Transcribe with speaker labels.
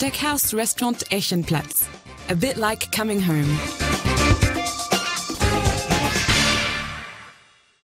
Speaker 1: Steakhouse Restaurant Eschenplatz. A bit like coming home.